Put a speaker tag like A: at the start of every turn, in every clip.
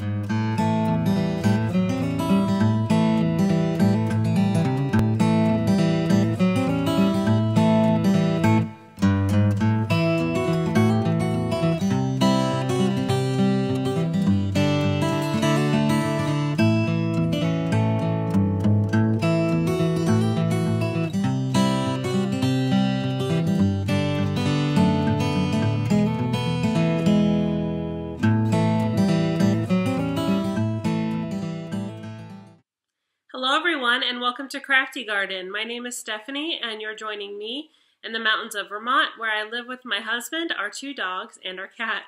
A: Hello, and welcome to Crafty Garden. My name is Stephanie, and you're joining me in the mountains of Vermont, where I live with my husband, our two dogs, and our cat.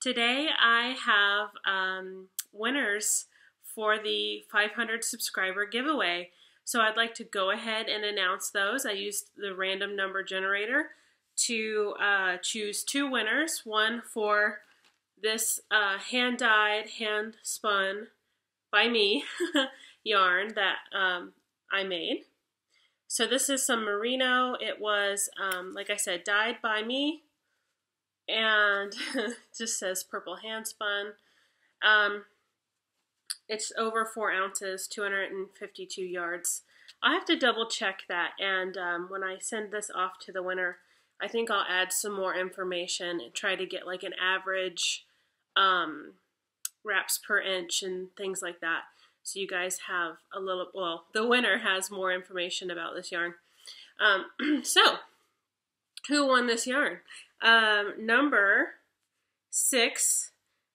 A: Today, I have um, winners for the 500 subscriber giveaway. So I'd like to go ahead and announce those. I used the random number generator to uh, choose two winners, one for this uh, hand-dyed, hand-spun by me yarn that um, I made. So this is some merino. It was, um, like I said, dyed by me, and just says purple hand spun. Um, it's over four ounces, 252 yards. I have to double check that, and um, when I send this off to the winner, I think I'll add some more information and try to get like an average um, wraps per inch and things like that. So you guys have a little, well, the winner has more information about this yarn. Um, so, who won this yarn? Um, number six,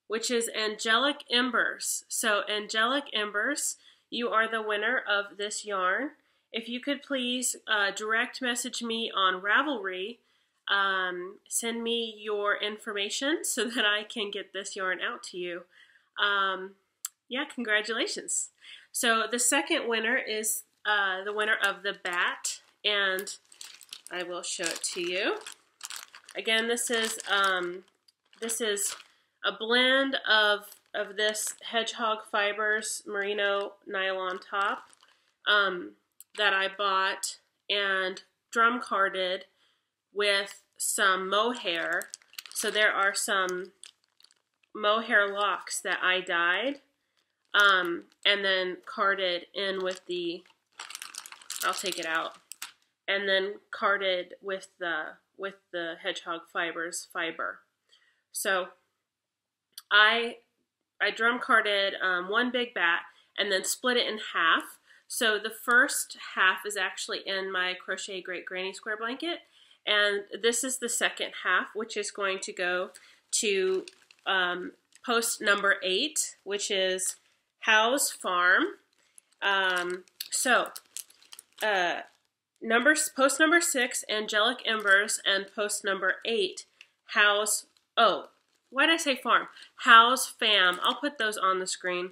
A: which is Angelic Embers. So, Angelic Embers, you are the winner of this yarn. If you could please uh, direct message me on Ravelry, um, send me your information so that I can get this yarn out to you. Um, yeah, congratulations. So the second winner is uh, the winner of the batt, and I will show it to you. Again, this is um, this is a blend of of this hedgehog fibers merino nylon top um, that I bought and drum carded with some mohair. So there are some mohair locks that I dyed um, and then carded in with the, I'll take it out, and then carded with the, with the hedgehog fibers fiber. So I, I drum carded um, one big batt and then split it in half. So the first half is actually in my crochet great granny square blanket and this is the second half which is going to go to um, post number eight which is Howes Farm. Um, so, uh, numbers post number six, Angelic Embers, and post number eight, Howes. Oh, why did I say farm? Howesfam. I'll put those on the screen.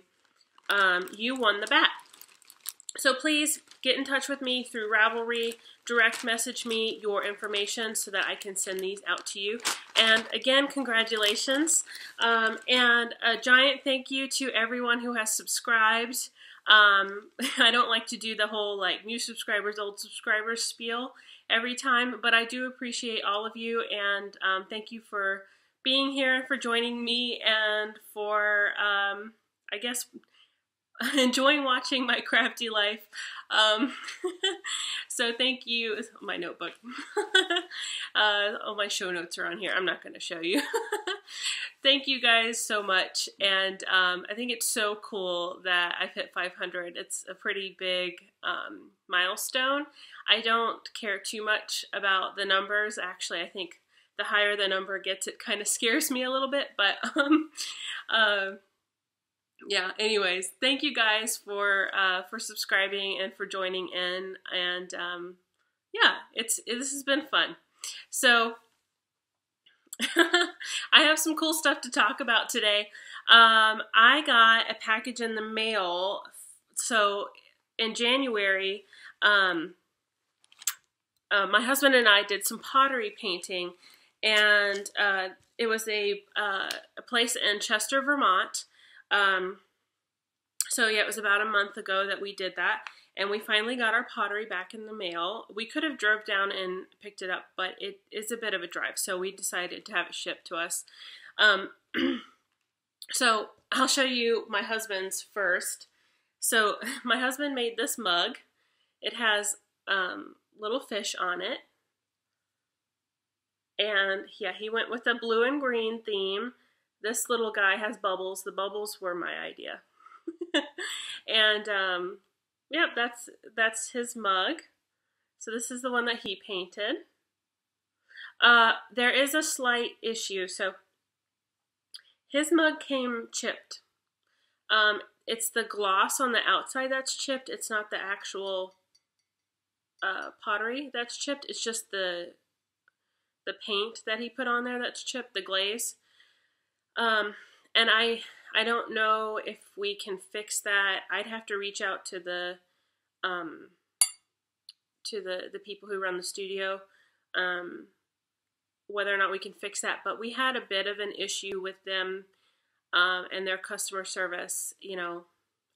A: Um, you won the batt. So please get in touch with me through Ravelry, direct message me your information so that I can send these out to you. And again, congratulations. Um, and a giant thank you to everyone who has subscribed. Um, I don't like to do the whole like new subscribers, old subscribers spiel every time, but I do appreciate all of you and um, thank you for being here, for joining me, and for, um, I guess, enjoying watching my crafty life. Um, so thank you. My notebook. uh, all my show notes are on here. I'm not going to show you. thank you guys so much. And um, I think it's so cool that I've hit 500. It's a pretty big um, milestone. I don't care too much about the numbers. Actually, I think the higher the number gets, it kind of scares me a little bit. But um, uh, yeah anyways thank you guys for uh, for subscribing and for joining in and um, yeah it's it, this has been fun so I have some cool stuff to talk about today. Um, I got a package in the mail. So in January, um, uh, my husband and I did some pottery painting, and uh, it was a, uh, a place in Chester, Vermont. Um, so yeah, it was about a month ago that we did that, and we finally got our pottery back in the mail. We could have drove down and picked it up, but it is a bit of a drive, so we decided to have it shipped to us. Um, so I'll show you my husband's first. So my husband made this mug. It has um, little fish on it. And yeah, he went with a blue and green theme. This little guy has bubbles. The bubbles were my idea. and um, yep, that's that's his mug. So this is the one that he painted. Uh, there is a slight issue. So his mug came chipped. Um, it's the gloss on the outside that's chipped. It's not the actual uh, pottery that's chipped. It's just the the paint that he put on there that's chipped, the glaze. Um, and I I don't know if we can fix that. I'd have to reach out to the um, to the the people who run the studio um, whether or not we can fix that. But we had a bit of an issue with them um, and their customer service. You know,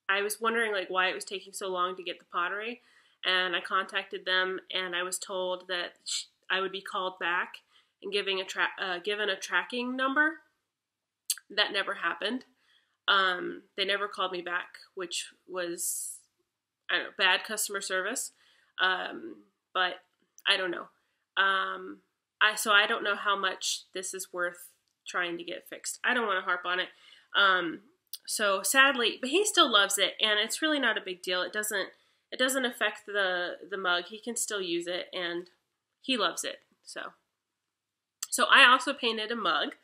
A: I was wondering like why it was taking so long to get the pottery, and I contacted them and I was told that I would be called back and giving a tra- uh, given a tracking number. That never happened. Um, they never called me back, which was I don't know, bad customer service. Um, but I don't know. Um, I so I don't know how much this is worth trying to get fixed. I don't want to harp on it. Um, so sadly, but he still loves it, and it's really not a big deal. It doesn't it doesn't affect the the mug. He can still use it, and he loves it. So so I also painted a mug.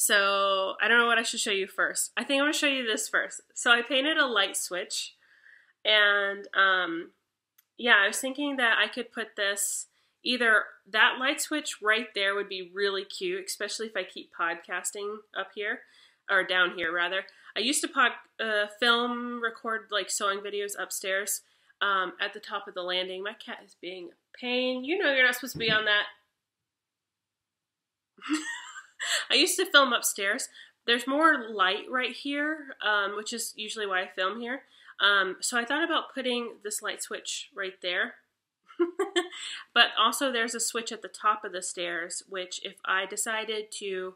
A: So I don't know what I should show you first. I think I'm to show you this first. So I painted a light switch, and um, yeah, I was thinking that I could put this either that light switch right there would be really cute, especially if I keep podcasting up here or down here rather. I used to pod uh, film record like sewing videos upstairs um, at the top of the landing. My cat is being a pain. You know you're not supposed to be on that. I used to film upstairs. There's more light right here, um, which is usually why I film here. Um, so I thought about putting this light switch right there but also there's a switch at the top of the stairs, which if I decided to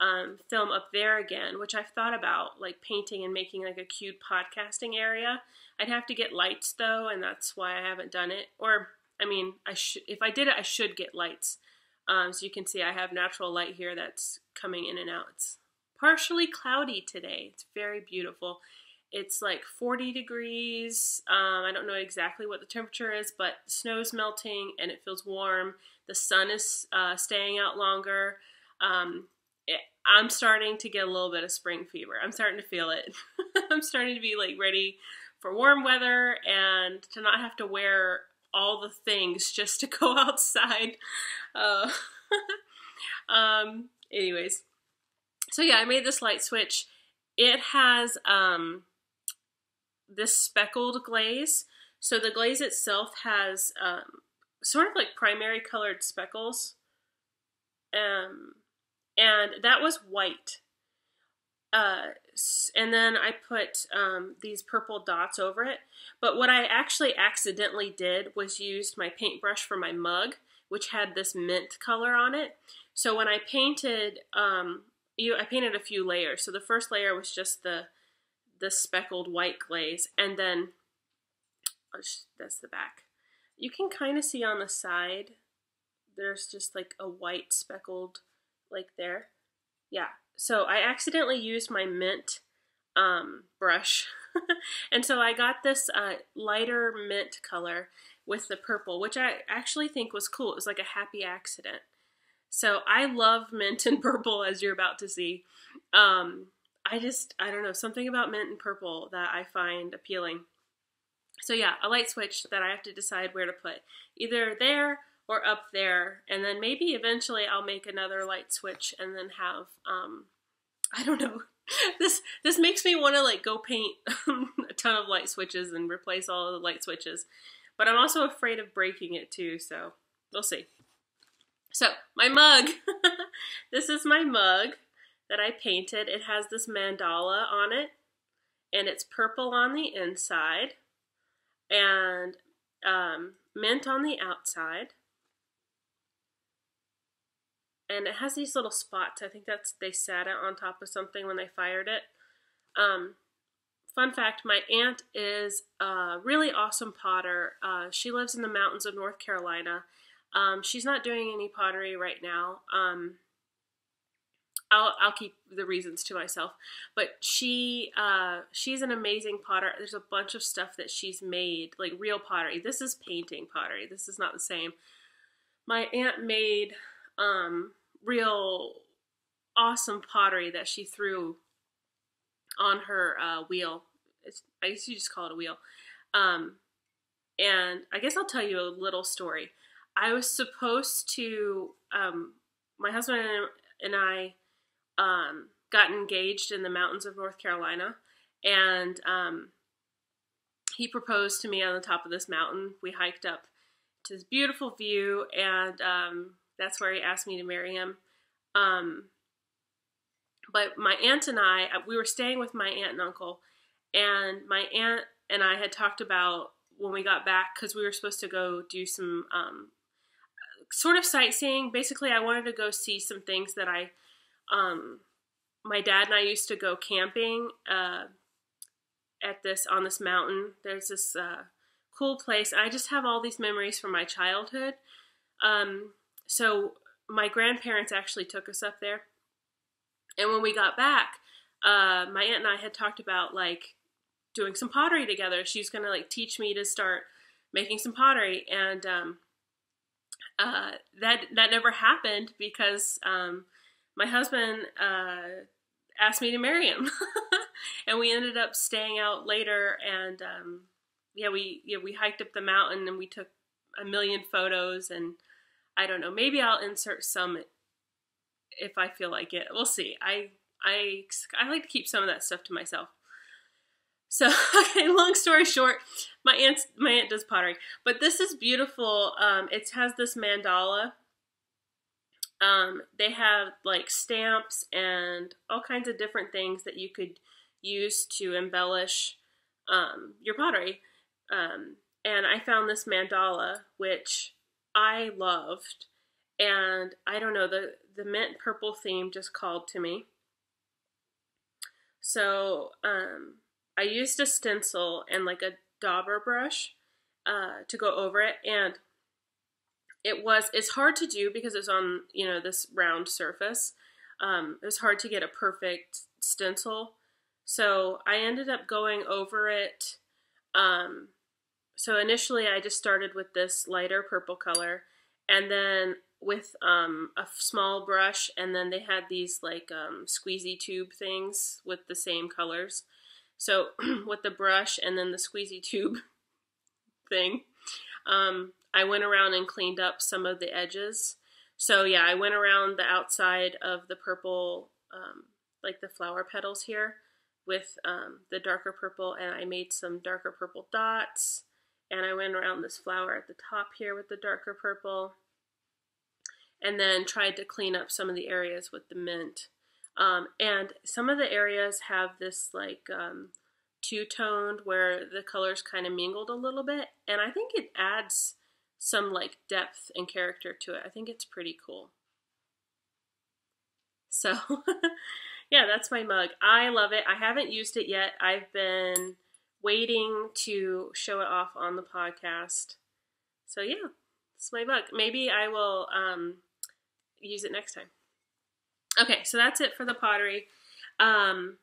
A: um, film up there again, which I've thought about, like painting and making like a cute podcasting area, I'd have to get lights though, and that's why I haven't done it. Or, I mean, I should if I did it, I should get lights. Um, so you can see I have natural light here that's coming in and out. It's partially cloudy today. It's very beautiful. It's like 40 degrees. Um, I don't know exactly what the temperature is, but snow's melting and it feels warm. The sun is uh, staying out longer. Um, it, I'm starting to get a little bit of spring fever. I'm starting to feel it. I'm starting to be like ready for warm weather and to not have to wear all the things just to go outside. Uh, um, anyways, so yeah, I made this light switch. It has um, this speckled glaze. So the glaze itself has um, sort of like primary colored speckles. Um, and that was white. Uh, and then I put um, these purple dots over it. But what I actually accidentally did was used my paintbrush for my mug, which had this mint color on it. So when I painted, um, you, I painted a few layers. So the first layer was just the the speckled white glaze and then oh, that's the back you can kind of see on the side there's just like a white speckled like there yeah so I accidentally used my mint um, brush and so I got this uh, lighter mint color with the purple which I actually think was cool it was like a happy accident so I love mint and purple as you're about to see um, I just, I don't know, something about mint and purple that I find appealing. So yeah, a light switch that I have to decide where to put. Either there or up there. And then maybe eventually I'll make another light switch and then have, um, I don't know. this this makes me want to like go paint a ton of light switches and replace all of the light switches. But I'm also afraid of breaking it too, so we'll see. So, my mug. this is my mug that I painted. It has this mandala on it, and it's purple on the inside, and um, mint on the outside. And it has these little spots. I think that's they sat it on top of something when they fired it. Um, fun fact my aunt is a really awesome potter. Uh, she lives in the mountains of North Carolina. Um, she's not doing any pottery right now. Um, I'll, I'll keep the reasons to myself. But she uh, she's an amazing potter. There's a bunch of stuff that she's made, like real pottery. This is painting pottery. This is not the same. My aunt made um, real awesome pottery that she threw on her uh, wheel. It's, I guess you just call it a wheel. Um, and I guess I'll tell you a little story. I was supposed to, um, my husband and I um, got engaged in the mountains of North Carolina, and um, he proposed to me on the top of this mountain. We hiked up to this beautiful view, and um, that's where he asked me to marry him. Um, but my aunt and I, uh, we were staying with my aunt and uncle, and my aunt and I had talked about when we got back because we were supposed to go do some um, sort of sightseeing. Basically, I wanted to go see some things that I, um, my dad and I used to go camping uh, at this on this mountain. There's this uh, cool place. I just have all these memories from my childhood. Um, so my grandparents actually took us up there and when we got back, uh, my aunt and I had talked about like doing some pottery together. She was gonna like teach me to start making some pottery, and um, uh, that that never happened because um, my husband uh, asked me to marry him, and we ended up staying out later. And um, yeah, we yeah we hiked up the mountain and we took a million photos. And I don't know, maybe I'll insert some if I feel like it. We'll see. I I I like to keep some of that stuff to myself. So, okay, long story short, my aunt my aunt does pottery, but this is beautiful. Um, it has this mandala. Um, they have like stamps and all kinds of different things that you could use to embellish um, your pottery. Um, and I found this mandala, which I loved and I don't know the the mint purple theme just called to me. So um, I used a stencil and like a dauber brush uh, to go over it, and it was it's hard to do because it's on you know this round surface. Um, it was hard to get a perfect stencil, so I ended up going over it. Um, so initially, I just started with this lighter purple color, and then with um, a small brush, and then they had these like um, squeezy tube things with the same colors. So with the brush and then the squeezy tube thing, um, I went around and cleaned up some of the edges. So yeah, I went around the outside of the purple, um, like the flower petals here, with um, the darker purple, and I made some darker purple dots. And I went around this flower at the top here with the darker purple and then tried to clean up some of the areas with the mint. Um, and some of the areas have this like um, two-toned where the colors kind of mingled a little bit, and I think it adds some like depth and character to it. I think it's pretty cool. So, yeah, that's my mug. I love it. I haven't used it yet. I've been waiting to show it off on the podcast. So, yeah, it's my mug. Maybe I will um, use it next time. Okay, so that's it for the pottery. Um,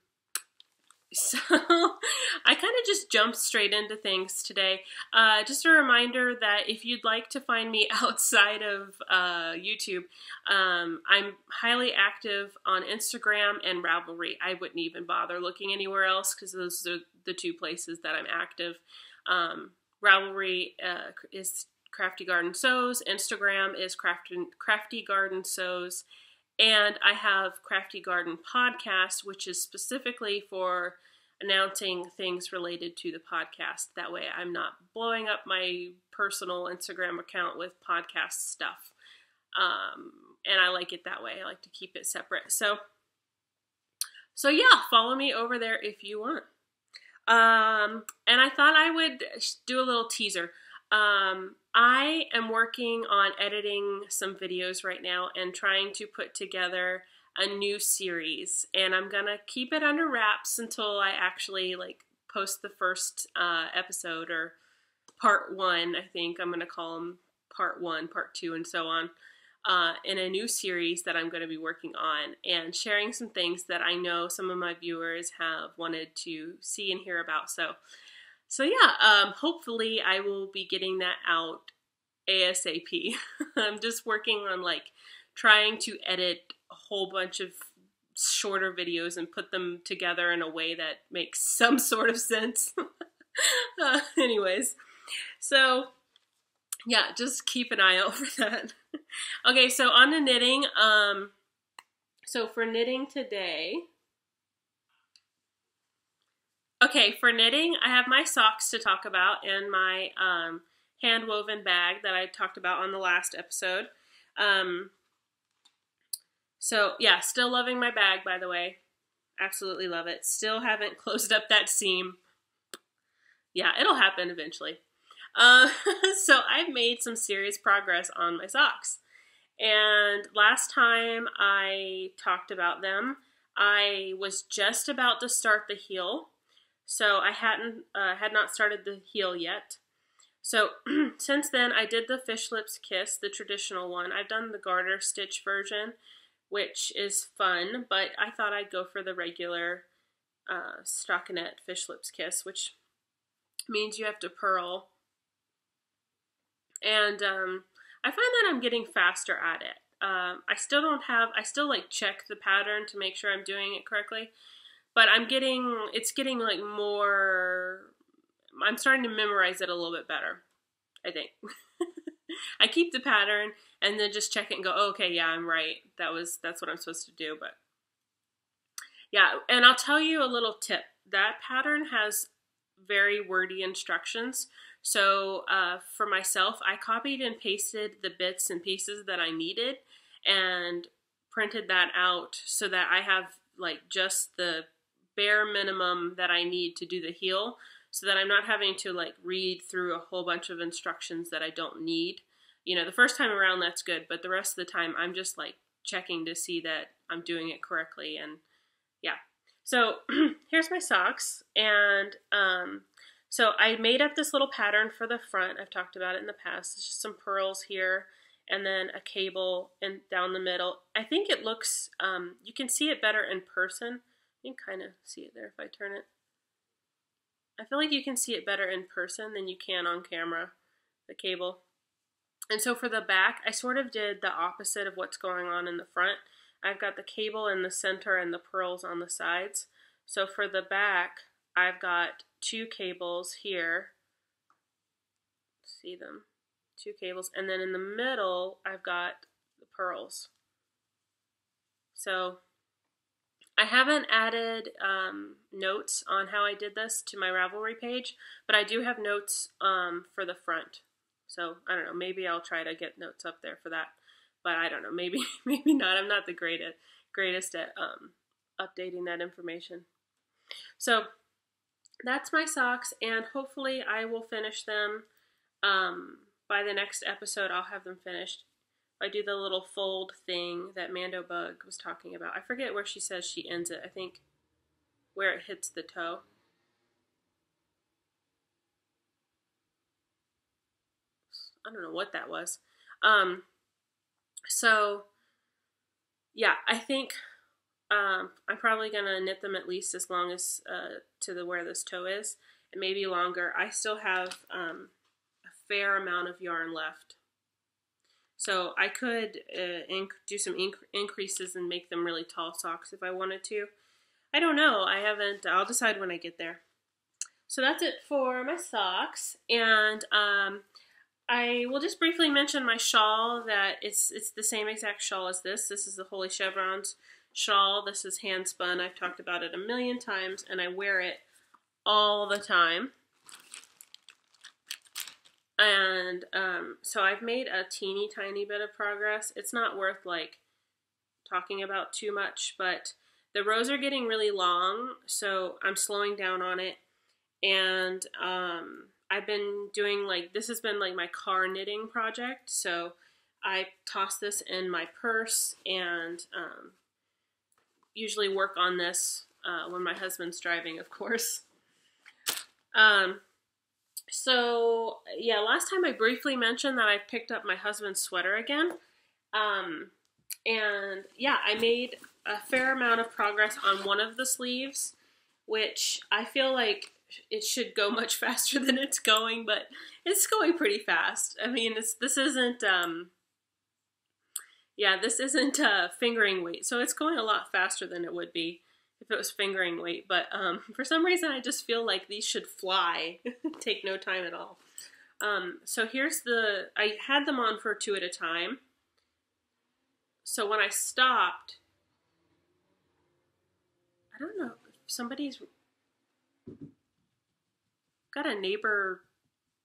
A: so I kind of just jumped straight into things today. Uh, just a reminder that if you'd like to find me outside of uh, YouTube, um, I'm highly active on Instagram and Ravelry. I wouldn't even bother looking anywhere else because those are the two places that I'm active. Um, Ravelry uh, is Crafty Garden Sews. Instagram is Crafty, Crafty Garden Sews. And I have Crafty Garden Podcast, which is specifically for announcing things related to the podcast. That way I'm not blowing up my personal Instagram account with podcast stuff. Um, and I like it that way. I like to keep it separate. So, so yeah, follow me over there if you want. Um, and I thought I would do a little teaser. Um, I am working on editing some videos right now and trying to put together a new series, and I'm gonna keep it under wraps until I actually like post the first uh, episode or part one. I think I'm gonna call them part one, part two, and so on. Uh, in a new series that I'm going to be working on and sharing some things that I know some of my viewers have wanted to see and hear about. So, so yeah, um, hopefully I will be getting that out ASAP. I'm just working on like trying to edit a whole bunch of shorter videos and put them together in a way that makes some sort of sense. uh, anyways, so yeah, just keep an eye out for that. okay, so on the knitting, um, so for knitting today, okay, for knitting, I have my socks to talk about and my um, hand woven bag that I talked about on the last episode. Um, so yeah, still loving my bag, by the way. Absolutely love it. Still haven't closed up that seam. Yeah, it'll happen eventually. Uh, so I've made some serious progress on my socks. And last time I talked about them, I was just about to start the heel. So I hadn't uh, had not started the heel yet. So since then, I did the fish lips kiss, the traditional one. I've done the garter stitch version, which is fun, but I thought I'd go for the regular uh, stockinette fish lips kiss, which means you have to purl. And um, I find that I'm getting faster at it. Um, I still don't have, I still like check the pattern to make sure I'm doing it correctly, but I'm getting, it's getting like more I'm starting to memorize it a little bit better. I think. I keep the pattern and then just check it and go, oh, okay, yeah, I'm right. That was that's what I'm supposed to do. But yeah, and I'll tell you a little tip. That pattern has very wordy instructions. So uh, for myself, I copied and pasted the bits and pieces that I needed and printed that out so that I have like just the bare minimum that I need to do the heel so that I'm not having to like read through a whole bunch of instructions that I don't need. You know, the first time around that's good, but the rest of the time I'm just like checking to see that I'm doing it correctly and yeah. So here's my socks and um so I made up this little pattern for the front. I've talked about it in the past. It's just some purls here and then a cable and down the middle. I think it looks um you can see it better in person. You can kind of see it there if I turn it. I feel like you can see it better in person than you can on camera, the cable. And so for the back, I sort of did the opposite of what's going on in the front. I've got the cable in the center and the purls on the sides. So for the back, I've got two cables here. See them? Two cables. And then in the middle, I've got the purls. So I haven't added um, notes on how I did this to my Ravelry page, but I do have notes um, for the front. So I don't know, maybe I'll try to get notes up there for that. But I don't know, maybe maybe not. I'm not the greatest greatest at um, updating that information. So that's my socks, and hopefully I will finish them um, by the next episode. I'll have them finished. I do the little fold thing that Mandobug was talking about. I forget where she says she ends it. I think where it hits the toe. I don't know what that was. Um, so, yeah, I think um, I'm probably going to knit them at least as long as uh, to the where this toe is, and maybe longer. I still have um, a fair amount of yarn left. So I could uh, do some inc increases and make them really tall socks if I wanted to. I don't know. I haven't. I'll decide when I get there. So that's it for my socks. And um, I will just briefly mention my shawl that it's, it's the same exact shawl as this. This is the Holey Chevrons shawl. This is hand spun. I've talked about it a million times and I wear it all the time. And um, so I've made a teeny tiny bit of progress. It's not worth like talking about too much, but the rows are getting really long, so I'm slowing down on it. And um, I've been doing like this has been like my car knitting project. So I toss this in my purse and um, usually work on this uh, when my husband's driving, of course. Um, so yeah, last time I briefly mentioned that I picked up my husband's sweater again. Um, and yeah, I made a fair amount of progress on one of the sleeves, which I feel like it should go much faster than it's going, but it's going pretty fast. I mean, this isn't um yeah, this isn't uh, fingering weight, so it's going a lot faster than it would be if it was fingering weight. But um, for some reason, I just feel like these should fly, take no time at all. Um, so here's the, I had them on for two at a time. So when I stopped, I don't know, somebody's got a neighbor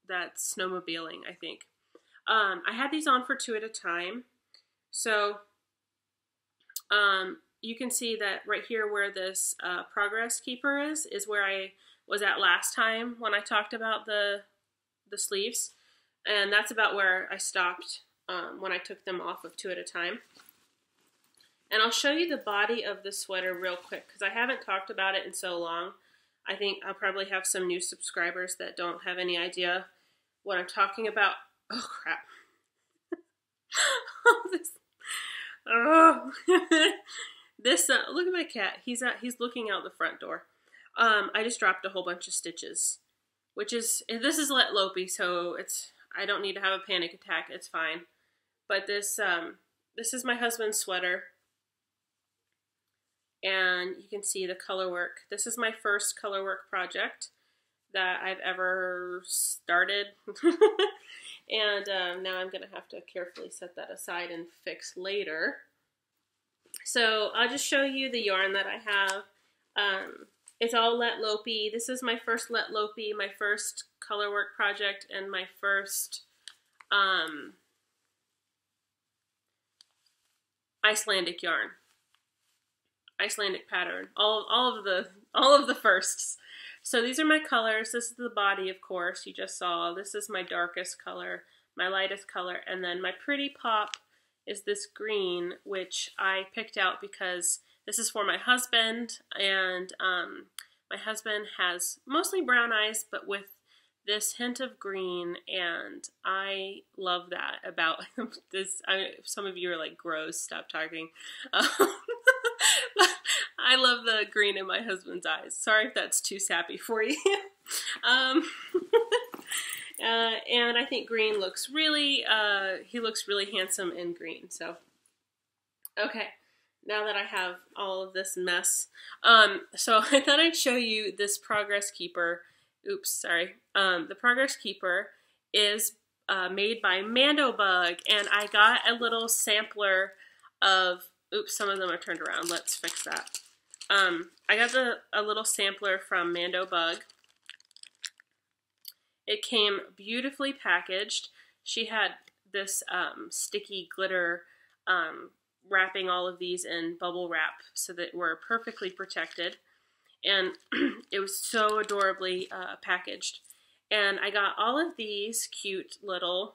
A: that's snowmobiling, I think. Um, I had these on for two at a time. So um, you can see that right here where this uh, progress keeper is, is where I was at last time when I talked about the, the sleeves. And that's about where I stopped um, when I took them off of two at a time. And I'll show you the body of the sweater real quick because I haven't talked about it in so long. I think I'll probably have some new subscribers that don't have any idea what I'm talking about. Oh, crap. this Oh, this uh, look at my cat. He's at he's looking out the front door. Um, I just dropped a whole bunch of stitches, which is this is Léttlopi, so it's I don't need to have a panic attack. It's fine. But this um, this is my husband's sweater, and you can see the color work. This is my first color work project that I've ever started. And um, now I'm going to have to carefully set that aside and fix later. So I'll just show you the yarn that I have. Um, it's all Léttlopi. This is my first Léttlopi, my first color work project, and my first um, Icelandic yarn. Icelandic pattern. All, all of the all of the firsts. So these are my colors. This is the body, of course, you just saw. This is my darkest color, my lightest color, and then my pretty pop is this green, which I picked out because this is for my husband, and um, my husband has mostly brown eyes, but with this hint of green, and I love that about this. I, some of you are like, gross, stop talking. Um, I love the green in my husband's eyes. Sorry if that's too sappy for you. um, uh, and I think green looks really, uh, he looks really handsome in green. So, okay, now that I have all of this mess, um, so I thought I'd show you this Progress Keeper. Oops, sorry. Um, the Progress Keeper is uh, made by Mandobug, and I got a little sampler of. Oops, some of them are turned around. Let's fix that. Um, I got the, a little sampler from Mandobug. It came beautifully packaged. She had this um, sticky glitter um, wrapping all of these in bubble wrap so that we're perfectly protected. And it was so adorably uh, packaged. And I got all of these cute little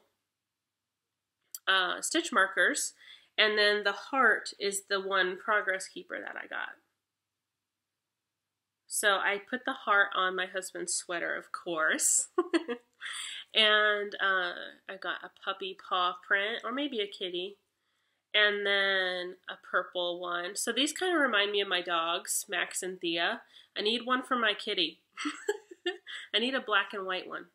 A: uh, stitch markers. And then the heart is the one progress keeper that I got. So I put the heart on my husband's sweater, of course. and uh, I got a puppy paw print, or maybe a kitty. And then a purple one. So these kind of remind me of my dogs, Max and Thea. I need one for my kitty. I need a black and white one.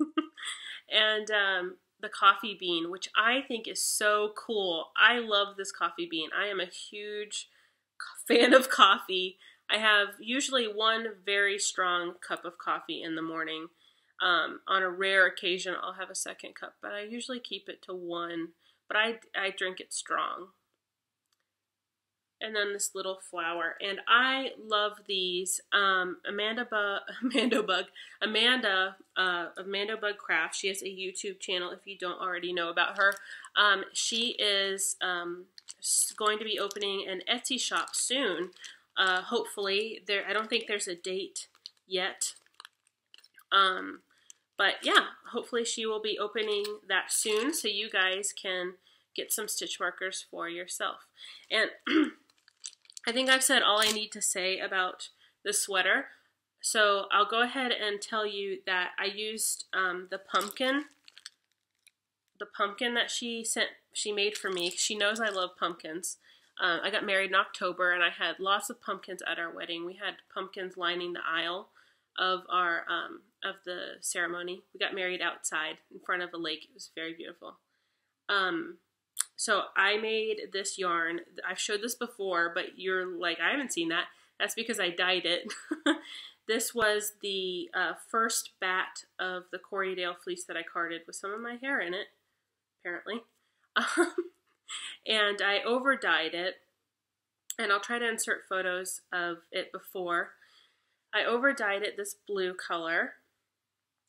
A: and um, the coffee bean, which I think is so cool. I love this coffee bean. I am a huge fan of coffee. I have usually one very strong cup of coffee in the morning. Um, on a rare occasion, I'll have a second cup, but I usually keep it to one. But I, I drink it strong. And then this little flower. And I love these. Um, Amanda, Bu- Amanda Bug, Amanda uh, of Mandobug Craft. She has a YouTube channel if you don't already know about her. Um, she is um, going to be opening an Etsy shop soon uh, hopefully, there. I don't think there's a date yet. Um, but yeah, hopefully she will be opening that soon, so you guys can get some stitch markers for yourself. And I think I've said all I need to say about the sweater. So I'll go ahead and tell you that I used um, the pumpkin, the pumpkin that she sent, she made for me. She knows I love pumpkins. Uh, I got married in October and I had lots of pumpkins at our wedding. We had pumpkins lining the aisle of our um, of the ceremony. We got married outside in front of a lake. It was very beautiful. Um, so I made this yarn. I've showed this before, but you're like, I haven't seen that. That's because I dyed it. this was the uh, first batt of the Corriedale fleece that I carded with some of my hair in it, apparently. and I over dyed it. And I'll try to insert photos of it before. I over dyed it this blue color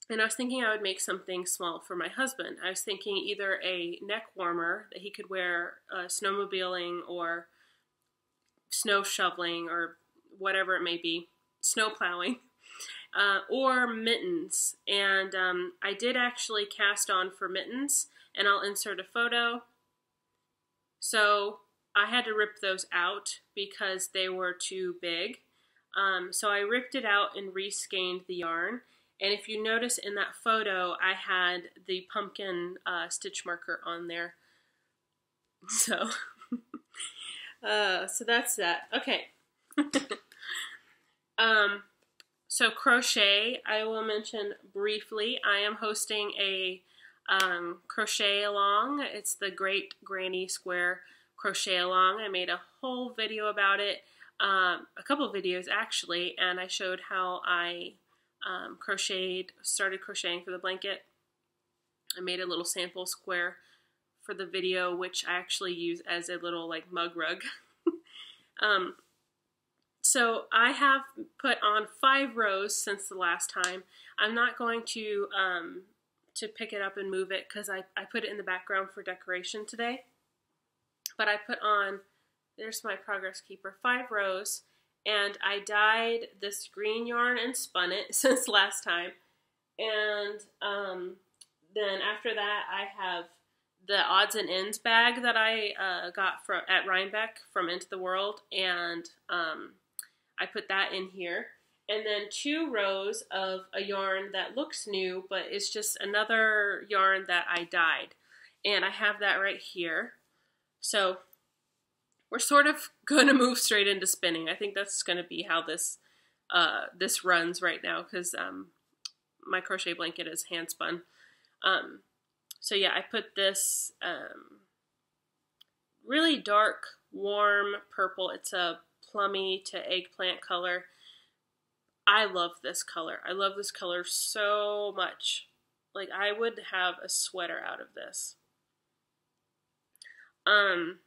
A: and I was thinking I would make something small for my husband. I was thinking either a neck warmer that he could wear uh, snowmobiling or snow shoveling or whatever it may be, snow plowing, uh, or mittens. And um, I did actually cast on for mittens, and I'll insert a photo. So I had to rip those out because they were too big. Um, so I ripped it out and reskeined the yarn and if you notice in that photo, I had the pumpkin uh, stitch marker on there. So, uh, so that's that. Okay. um, so crochet, I will mention briefly. I am hosting a um, crochet along. It's the Great Granny Square crochet along. I made a whole video about it, um, a couple videos actually, and I showed how I um, crocheted, started crocheting for the blanket. I made a little sample square for the video, which I actually use as a little like mug rug. um, so I have put on five rows since the last time. I'm not going to um, to pick it up and move it because I, I put it in the background for decoration today. But I put on, there's my progress keeper, five rows and I dyed this green yarn and spun it since last time. And um, then after that, I have the odds and ends bag that I uh, got from at Rhinebeck from Into the Whirled, and um, I put that in here. And then two rows of a yarn that looks new, but it's just another yarn that I dyed. And I have that right here. So we're sort of going to move straight into spinning. I think that's going to be how this uh, this runs right now because um, my crochet blanket is hand spun. Um, so yeah, I put this um, really dark, warm purple. It's a plummy to eggplant color. I love this color. I love this color so much. Like I would have a sweater out of this. Um,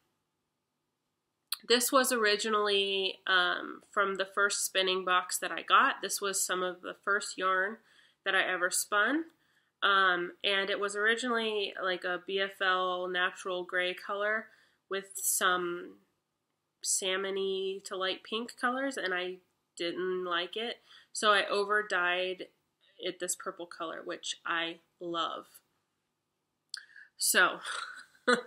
A: this was originally um, from the first spinning box that I got. This was some of the first yarn that I ever spun. Um, and it was originally like a BFL natural gray color with some salmony to light pink colors, and I didn't like it. So I over dyed it this purple color, which I love. So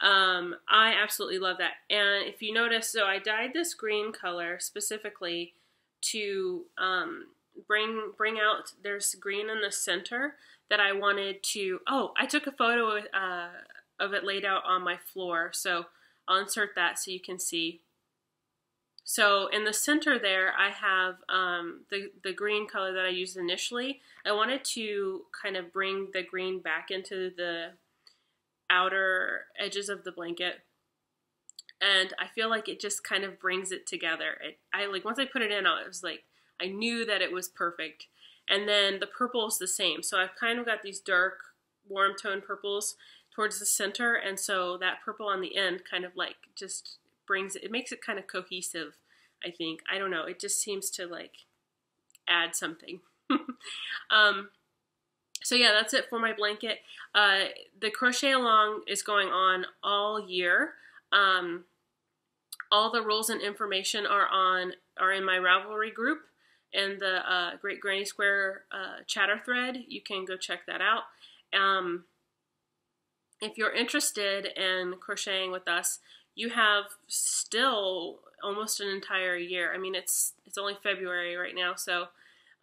A: um, I absolutely love that. And if you notice, so I dyed this green color specifically to um, bring bring out. There's green in the center that I wanted to. Oh, I took a photo uh, of it laid out on my floor, so I'll insert that so you can see. So in the center there, I have um, the, the green color that I used initially. I wanted to kind of bring the green back into the outer edges of the blanket and I feel like it just kind of brings it together. It, I like once I put it in, I was like, I knew that it was perfect. And then the purple is the same. So I've kind of got these dark, warm tone purples towards the center, and so that purple on the end kind of like just brings it. Makes it kind of cohesive. I think I don't know. It just seems to like add something. um, so yeah, that's it for my blanket. Uh, the crochet along is going on all year. Um, all the rules and information are on are in my Ravelry group and the uh, Great Granny Square uh, chatter thread. You can go check that out. Um, if you're interested in crocheting with us, you have still almost an entire year. I mean, it's it's only February right now, so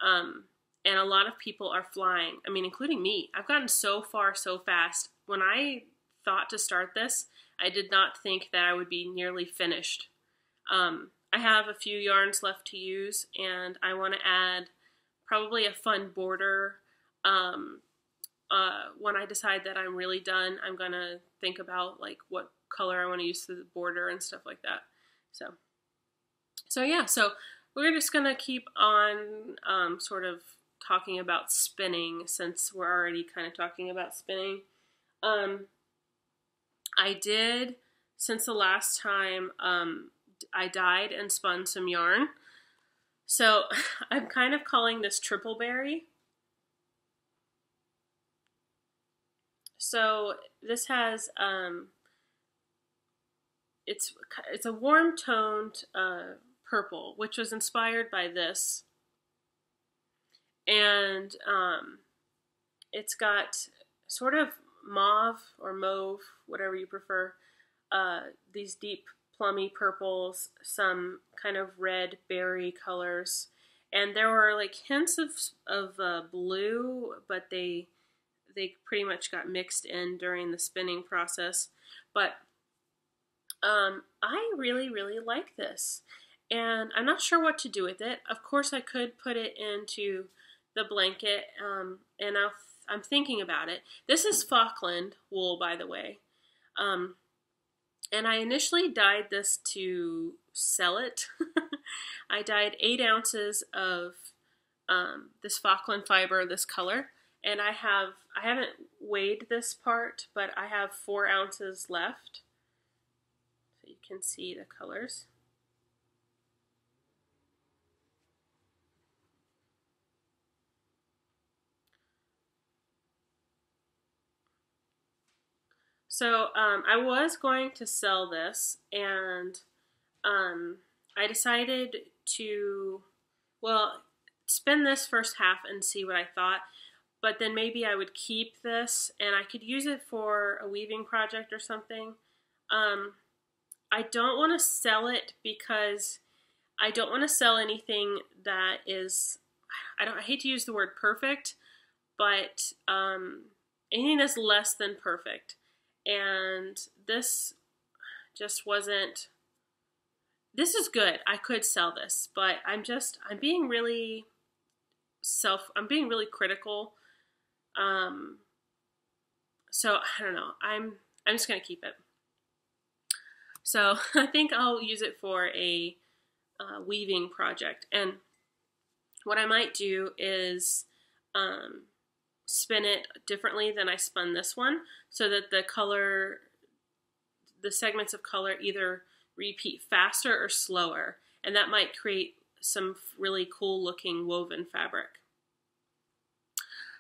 A: um, and a lot of people are flying. I mean, including me. I've gotten so far so fast. When I thought to start this, I did not think that I would be nearly finished. Um, I have a few yarns left to use, and I want to add probably a fun border. Um, uh, when I decide that I'm really done, I'm gonna think about like what color I want to use for the border and stuff like that. So, so yeah, so we're just gonna keep on um, sort of talking about spinning since we're already kind of talking about spinning. Um, I did since the last time um, I dyed and spun some yarn. So I'm kind of calling this triple berry. So this has um, it's it's a warm toned uh, purple, which was inspired by this, and um, it's got sort of mauve or mauve, whatever you prefer. Uh, these deep plummy purples, some kind of red berry colors, and there were like hints of of uh, blue, but they they pretty much got mixed in during the spinning process. But um, I really, really like this. And I'm not sure what to do with it. Of course, I could put it into the blanket, um, and i am thinking about it. This is Falkland wool, by the way. Um, and I initially dyed this to sell it. I dyed eight ounces of um, this Falkland fiber, this color, and I have I haven't weighed this part, but I have four ounces left can see the colors. So um, I was going to sell this, and um, I decided to, well, spend this first half and see what I thought. But then maybe I would keep this, and I could use it for a weaving project or something. Um, I don't want to sell it because I don't want to sell anything that is I don't I hate to use the word perfect, but um, anything that's less than perfect. And this just wasn't this is good. I could sell this, but I'm just I'm being really self I'm being really critical. Um so I don't know. I'm I'm just going to keep it. So I think I'll use it for a uh, weaving project. And what I might do is um, spin it differently than I spun this one so that the color, the segments of color either repeat faster or slower. And that might create some really cool looking woven fabric.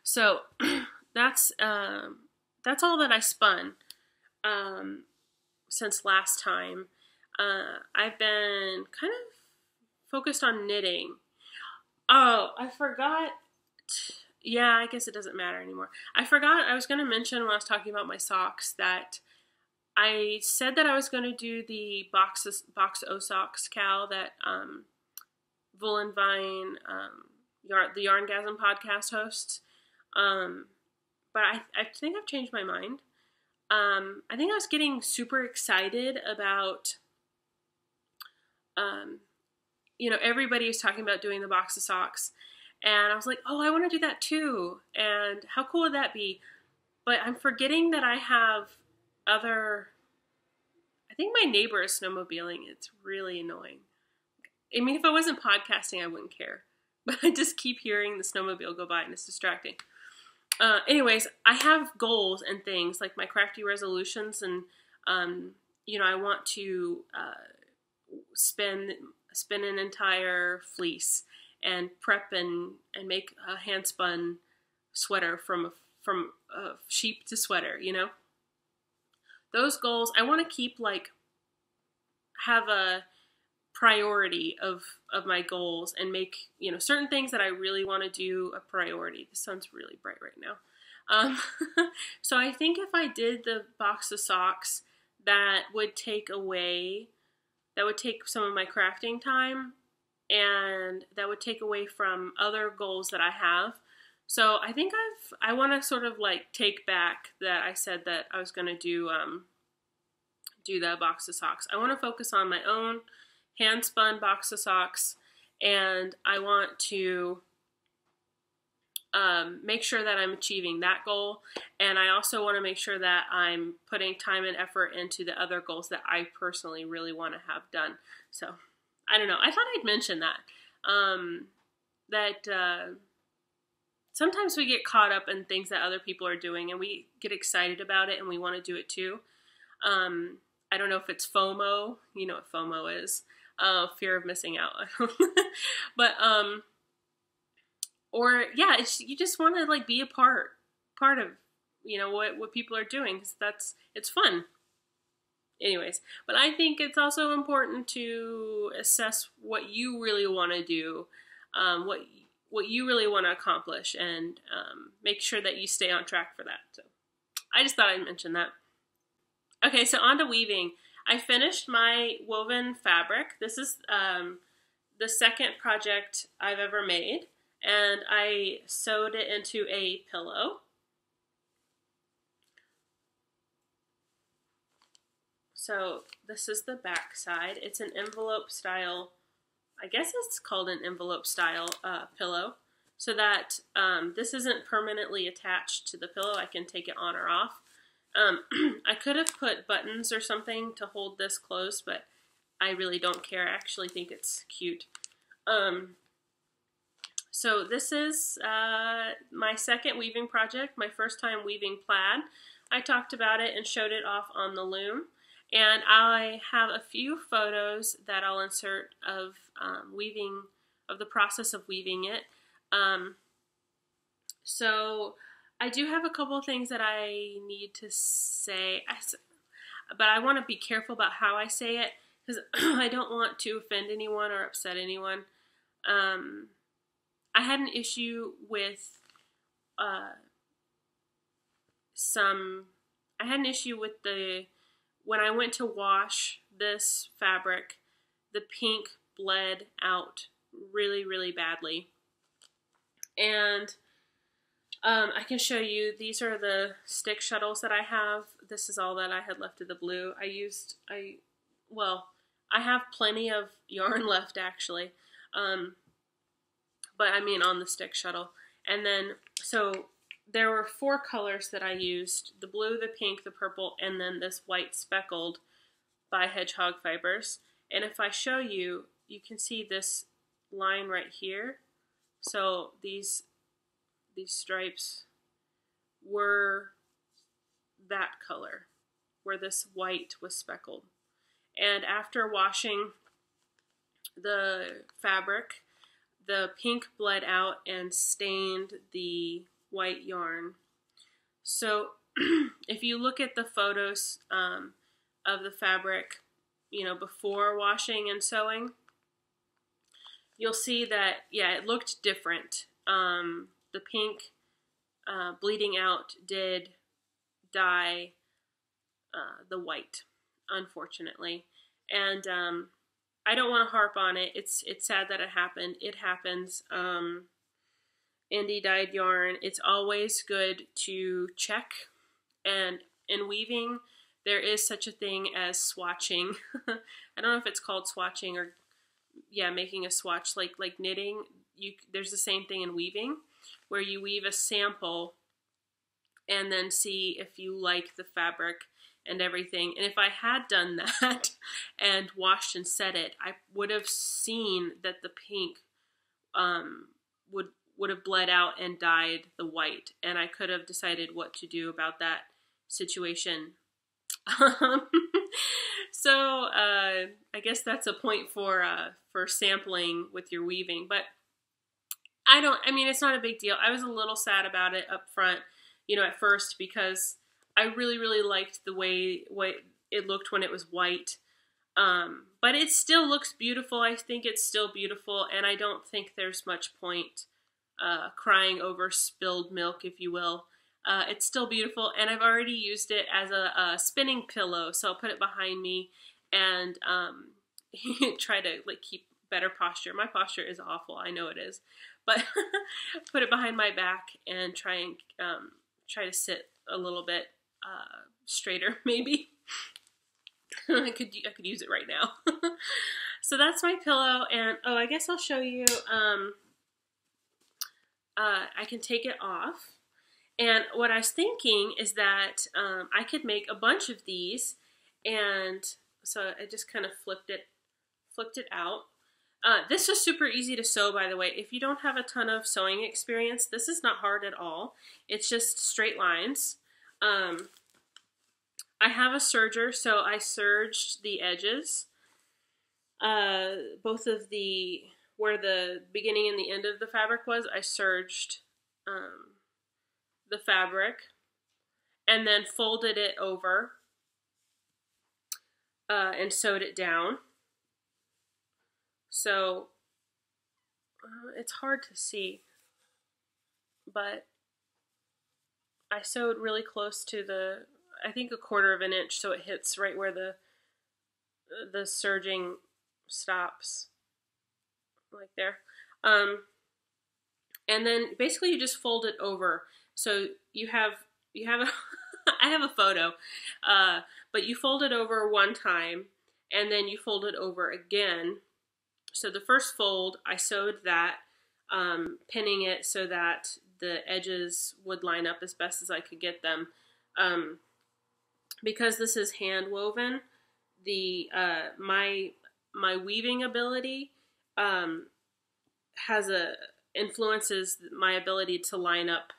A: So that's um, that's all that I spun. Um, since last time. Uh, I've been kind of focused on knitting. Oh, I forgot. Yeah, I guess it doesn't matter anymore. I forgot I was going to mention when I was talking about my socks that I said that I was going to do the box box o socks cow that um, Volan Vine, um, Yarn, the Yarngasm podcast hosts. Um, but I, I think I've changed my mind um, I think I was getting super excited about, um, you know, everybody was talking about doing the box of socks. And I was like, oh, I want to do that too. And how cool would that be? But I'm forgetting that I have other. I think my neighbor is snowmobiling. It's really annoying. I mean, if I wasn't podcasting, I wouldn't care. But I just keep hearing the snowmobile go by and it's distracting uh, anyways, I have goals and things like my crafty resolutions, and um, you know, I want to uh, spin spin an entire fleece and prep and and make a hand spun sweater from a, from a sheep to sweater. You know, those goals I want to keep like have a priority of of my goals and make you know certain things that I really want to do a priority. The sun's really bright right now. Um, so I think if I did the box of socks, that would take away that would take some of my crafting time and that would take away from other goals that I have. So I think I've I want to sort of like take back that I said that I was going to do um do the box of socks. I want to focus on my own hand spun box of socks and I want to um, make sure that I'm achieving that goal. And I also want to make sure that I'm putting time and effort into the other goals that I personally really want to have done. So I don't know. I thought I'd mention that. Um, that uh, sometimes we get caught up in things that other people are doing and we get excited about it and we want to do it too. Um, I don't know if it's FOMO. You know what FOMO is. Uh, fear of missing out. but um, or yeah, you just want to like be a part part of you know what what people are doing because that's it's fun. Anyways, but I think it's also important to assess what you really want to do, um, what what you really want to accomplish, and um, make sure that you stay on track for that. So, I just thought I'd mention that. Okay, so on to weaving. I finished my woven fabric. This is um, the second project I've ever made and I sewed it into a pillow. So this is the back side. It's an envelope style, I guess it's called an envelope style uh, pillow. So that um, this isn't permanently attached to the pillow. I can take it on or off. Um, I could have put buttons or something to hold this closed, but I really don't care. I actually think it's cute. Um, so this is uh, my second weaving project, my first time weaving plaid. I talked about it and showed it off on the loom. And I have a few photos that I'll insert of um, weaving, of the process of weaving it. Um, so I do have a couple things that I need to say, but I want to be careful about how I say it because I don't want to offend anyone or upset anyone. Um, I had an issue with uh, some. I had an issue with the when I went to wash this fabric, the pink bled out really, really badly. And um, I can show you, these are the stick shuttles that I have. This is all that I had left of the blue. I used, I, well, I have plenty of yarn left actually. Um, but I mean on the stick shuttle. And then, so there were four colors that I used, the blue, the pink, the purple, and then this white speckled by Hedgehog Fibers. And if I show you, you can see this line right here. So these, these stripes were that color, where this white was speckled. And after washing the fabric, the pink bled out and stained the white yarn. So if you look at the photos um, of the fabric, you know, before washing and sewing, you'll see that, yeah, it looked different. Um, the pink uh, bleeding out did dye uh, the white, unfortunately. And um, I don't want to harp on it. It's it's sad that it happened. It happens. Um, indie dyed yarn. It's always good to check. And in weaving, there is such a thing as swatching. I don't know if it's called swatching or yeah, making a swatch like like knitting. You there's the same thing in weaving, where you weave a sample and then see if you like the fabric and everything. And if I had done that and washed and set it, I would have seen that the pink um, would would have bled out and dyed the white, and I could have decided what to do about that situation. so uh, I guess that's a point for uh, for sampling with your weaving, but I don't. I mean, it's not a big deal. I was a little sad about it up front, you know, at first because I really, really liked the way what it looked when it was white. Um, but it still looks beautiful. I think it's still beautiful, and I don't think there's much point uh, crying over spilled milk, if you will. Uh, it's still beautiful, and I've already used it as a, a spinning pillow, so I'll put it behind me and um, try to like keep better posture. My posture is awful, I know it is, but put it behind my back and try and um, try to sit a little bit uh, straighter, maybe. I could I could use it right now. so that's my pillow, and oh, I guess I'll show you. Um, uh, I can take it off, and what I was thinking is that um, I could make a bunch of these, and so I just kind of flipped it, flipped it out. Uh, this is super easy to sew, by the way. If you don't have a ton of sewing experience, this is not hard at all. It's just straight lines. Um, I have a serger, so I serged the edges. Uh, both of the, where the beginning and the end of the fabric was, I serged um, the fabric and then folded it over uh, and sewed it down. So uh, it's hard to see, but I sewed really close to the I think a quarter of an inch so it hits right where the the serging stops like there. Um, and then basically you just fold it over. So you have you have a I have a photo uh, but you fold it over one time and then you fold it over again so the first fold I sewed that um, pinning it so that the edges would line up as best as I could get them um, because this is hand woven, the uh, my my weaving ability um, has a influences my ability to line up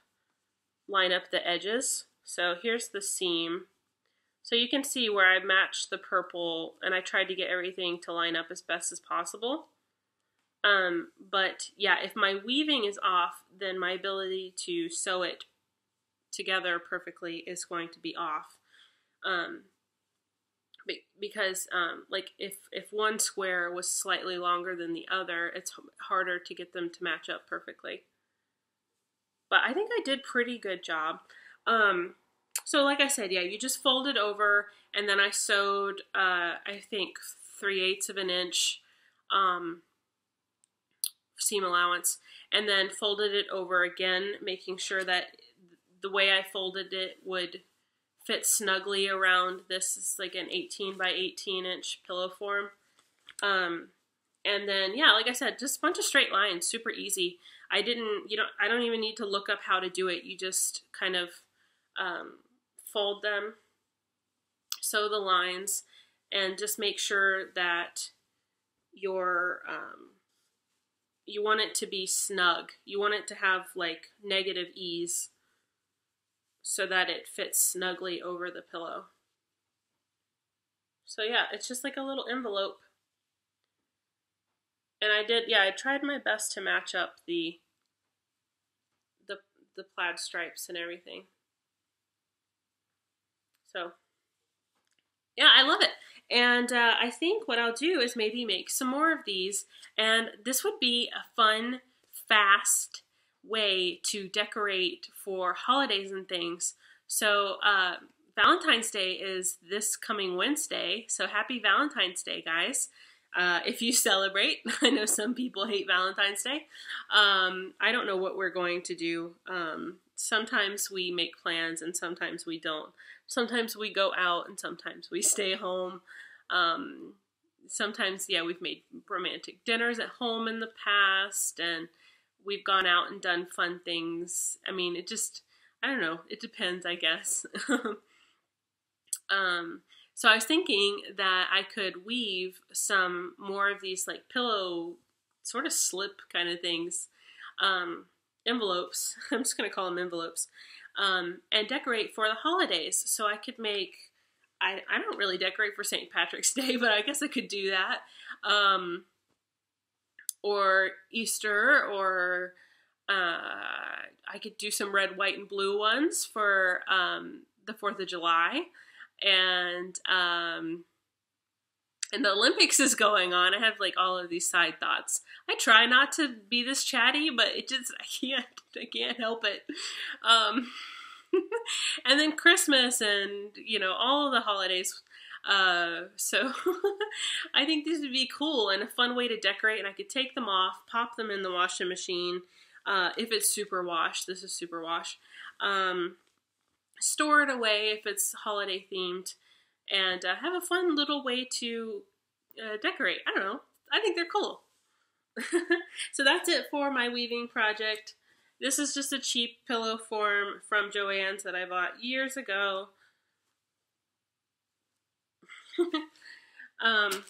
A: line up the edges. So here's the seam. So you can see where I matched the purple and I tried to get everything to line up as best as possible. Um, but yeah, if my weaving is off, then my ability to sew it together perfectly is going to be off um, because um, like if if one square was slightly longer than the other, it's harder to get them to match up perfectly. But I think I did pretty good job. Um, so like I said, yeah, you just fold it over, and then I sewed, uh, I think three eighths of an inch um, seam allowance, and then folded it over again, making sure that the way I folded it would fit snugly around this is like an 18 by 18 inch pillow form. Um, and then, yeah, like I said, just a bunch of straight lines, super easy. I didn't, you know, I don't even need to look up how to do it. You just kind of um, fold them, sew the lines, and just make sure that your, um, you want it to be snug. You want it to have like negative ease so that it fits snugly over the pillow. So yeah, it's just like a little envelope. And I did, yeah, I tried my best to match up the the the plaid stripes and everything. So yeah, I love it. And uh, I think what I'll do is maybe make some more of these. And this would be a fun, fast, way to decorate for holidays and things. So, uh, Valentine's Day is this coming Wednesday. So, happy Valentine's Day, guys. Uh, if you celebrate, I know some people hate Valentine's Day. Um, I don't know what we're going to do. Um, sometimes we make plans and sometimes we don't. Sometimes we go out and sometimes we stay home. Um, sometimes, yeah, we've made romantic dinners at home in the past and we've gone out and done fun things. I mean, it just, I don't know, it depends, I guess. um, so I was thinking that I could weave some more of these like pillow sort of slip kind of things, um, envelopes. I'm just going to call them envelopes, um, and decorate for the holidays. So I could make. I, I don't really decorate for St. Patrick's Day, but I guess I could do that. Um, or Easter or uh, I could do some red, white, and blue ones for um, the Fourth of July, and um, and the Olympics is going on. I have like all of these side thoughts. I try not to be this chatty, but it just I can't I can't help it. Um, and then Christmas and you know all the holidays. Uh, so I think these would be cool and a fun way to decorate. And I could take them off, pop them in the washing machine. Uh, if it's super wash, this is super wash. Um, store it away if it's holiday themed, and uh, have a fun little way to uh, decorate. I don't know. I think they're cool. so that's it for my weaving project. This is just a cheap pillow form from Joann's that I bought years ago. um,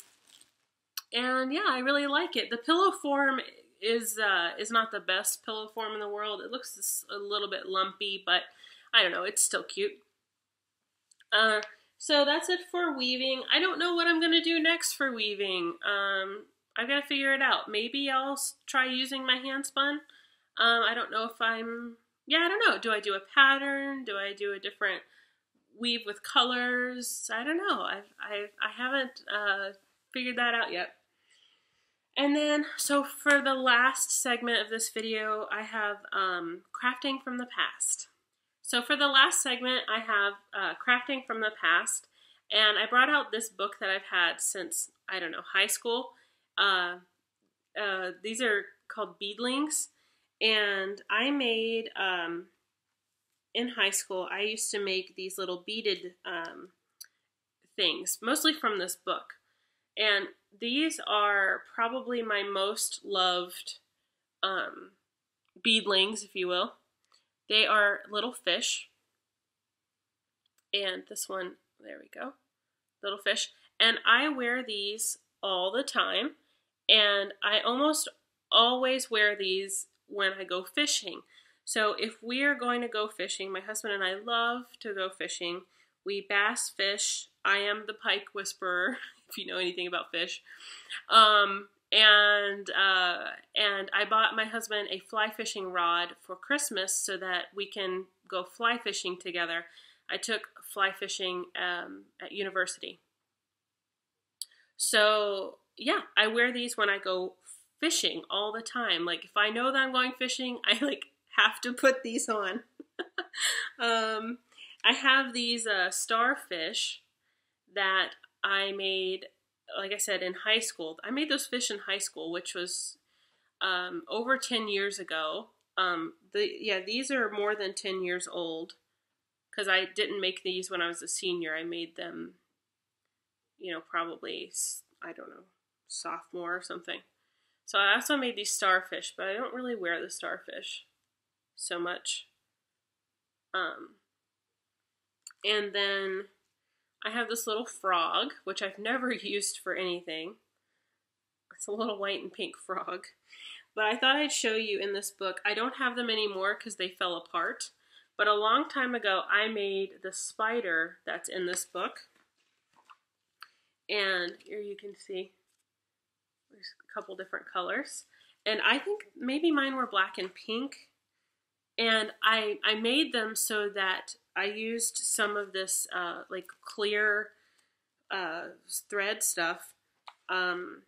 A: and yeah, I really like it. The pillow form is uh, is not the best pillow form in the world. It looks a little bit lumpy, but I don't know. It's still cute. Uh, so that's it for weaving. I don't know what I'm going to do next for weaving. Um, I've got to figure it out. Maybe I'll try using my hand spun. Um, I don't know if I'm, yeah, I don't know. Do I do a pattern? Do I do a different weave with colors? I don't know. I've, I've, I haven't uh, figured that out yet. And then, so for the last segment of this video, I have um, crafting from the past. So for the last segment, I have uh, crafting from the past, and I brought out this book that I've had since, I don't know, high school. Uh, uh, these are called beadlings, and I made, um, in high school, I used to make these little beaded um, things, mostly from this book. And these are probably my most loved um, beadlings, if you will. They are little fish. And this one, there we go, little fish. And I wear these all the time. And I almost always wear these when I go fishing. So if we are going to go fishing, my husband and I love to go fishing. We bass fish. I am the pike whisperer, if you know anything about fish. Um, and uh, and I bought my husband a fly fishing rod for Christmas so that we can go fly fishing together. I took fly fishing um, at university. So yeah, I wear these when I go fishing all the time. Like if I know that I'm going fishing, I like have to put these on. um, I have these uh, starfish that I made like I said, in high school. I made those fish in high school, which was um, over 10 years ago. Um, the Yeah, these are more than 10 years old because I didn't make these when I was a senior. I made them, you know, probably, I don't know, sophomore or something. So I also made these starfish, but I don't really wear the starfish so much. Um, and then I have this little frog, which I've never used for anything. It's a little white and pink frog. But I thought I'd show you in this book. I don't have them anymore because they fell apart. But a long time ago, I made the spider that's in this book. And here you can see there's a couple different colors. And I think maybe mine were black and pink. And I, I made them so that I used some of this uh, like clear uh, thread stuff um,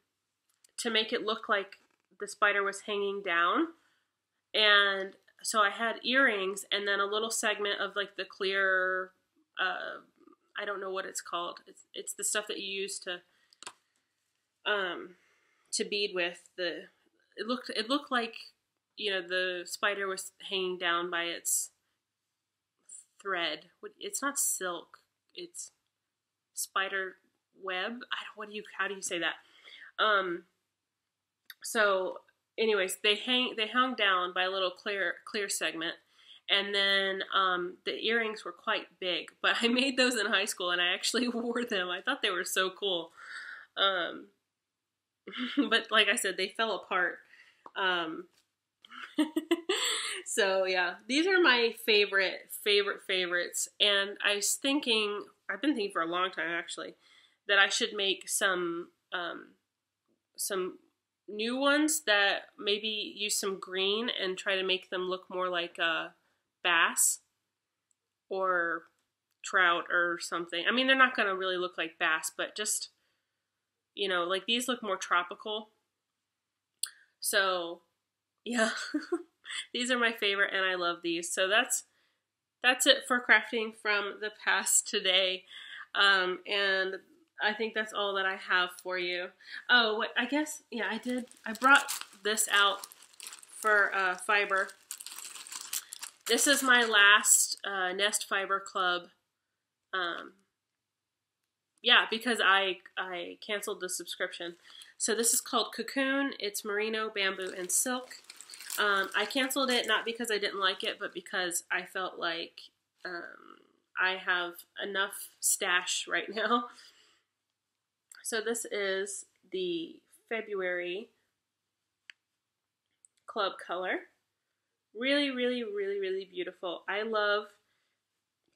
A: to make it look like the spider was hanging down. And so I had earrings and then a little segment of like the clear, uh, I don't know what it's called. It's, it's the stuff that you use to, um, to bead with the, it looked, it looked like, you know, the spider was hanging down by its thread. It's not silk. It's spider web. I don't. What do you? How do you say that? Um. So, anyways, they hang. They hung down by a little clear clear segment, and then um, the earrings were quite big. But I made those in high school, and I actually wore them. I thought they were so cool. Um. but like I said, they fell apart. Um, so yeah, these are my favorite, favorite favorites. And I was thinking, I've been thinking for a long time actually, that I should make some um, some new ones that maybe use some green and try to make them look more like a bass or trout or something. I mean, they're not going to really look like bass, but just you know, like these look more tropical. So yeah, these are my favorite and I love these. So that's that's it for crafting from the past today. Um, and I think that's all that I have for you. Oh, what I guess, yeah, I did. I brought this out for uh, fiber. This is my last uh, Nest Fiber Club. Um, yeah, because I I canceled the subscription. So this is called Cocoon. It's merino, bamboo, and silk. Um, I canceled it not because I didn't like it, but because I felt like um, I have enough stash right now. So this is the February club color. Really, really, really, really beautiful. I love,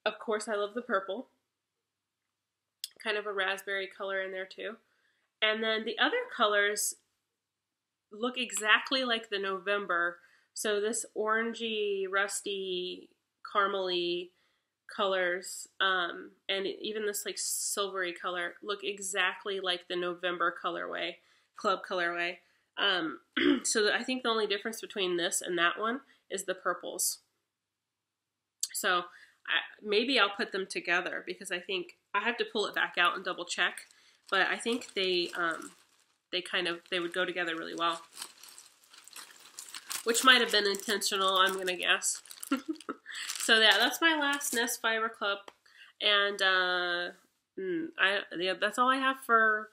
A: of course, I love the purple. Kind of a raspberry color in there too. And then the other colors look exactly like the November. So this orangey, rusty, caramely colors, um, and even this like silvery color look exactly like the November colorway, club colorway. Um, so I think the only difference between this and that one is the purples. So I, maybe I'll put them together because I think I have to pull it back out and double check, but I think they um, they kind of they would go together really well, which might have been intentional. I'm gonna guess. so yeah, that's my last Nest Fiber Club, and uh, mm, I yeah that's all I have for.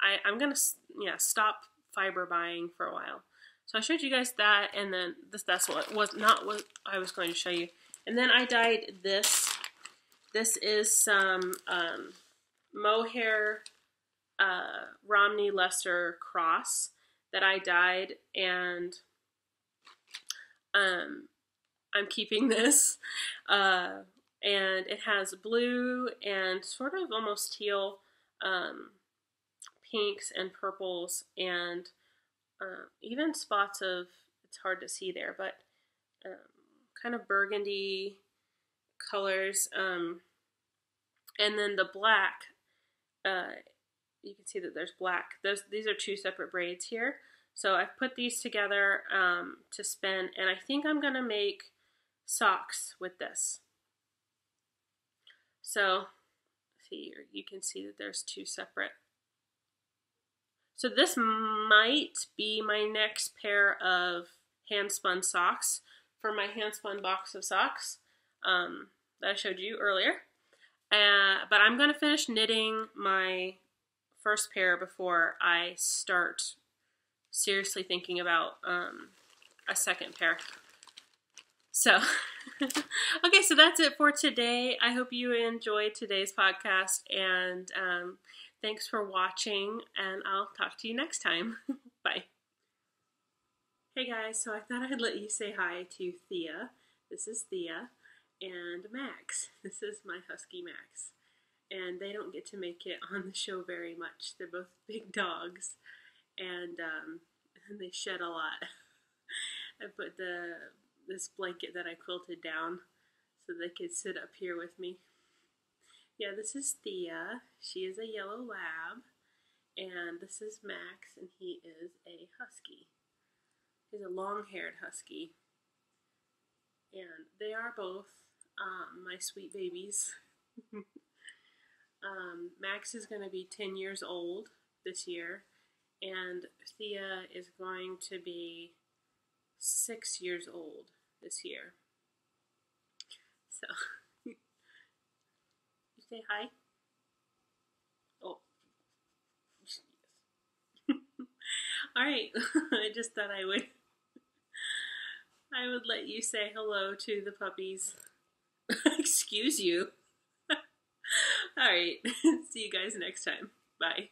A: I I'm gonna yeah stop fiber buying for a while. So I showed you guys that, and then this, that's what was not what I was going to show you. And then I dyed this. This is some um, mohair uh, Romney Leicester cross that I dyed, and um, I'm keeping this. Uh, and it has blue and sort of almost teal um, pinks and purples and uh, even spots of, it's hard to see there, but um, kind of burgundy colors. Um, and then the black, uh, you can see that there's black. Those, these are two separate braids here. So I've put these together um, to spin, and I think I'm to make socks with this. So, see, you can see that there's two separate so this might be my next pair of hand-spun socks for my hand-spun box of socks um, that I showed you earlier. Uh, but I'm going to finish knitting my first pair before I start seriously thinking about um, a second pair. So, okay, so that's it for today. I hope you enjoyed today's podcast and um, Thanks for watching, and I'll talk to you next time. Bye. Hey guys, so I thought I'd let you say hi to Thea. This is Thea, and Max. This is my husky Max. And they don't get to make it on the show very much. They're both big dogs, and um, they shed a lot. I put the this blanket that I quilted down so they could sit up here with me. Yeah, this is Thea. She is a yellow lab. And this is Max, and he is a husky. He's a long haired husky. And they are both um, my sweet babies. um, Max is going to be 10 years old this year, and Thea is going to be six years old this year. So. you say hi? Oh. Yes. Alright, I just thought I would I would let you say hello to the puppies. Excuse you. Alright, see you guys next time. Bye.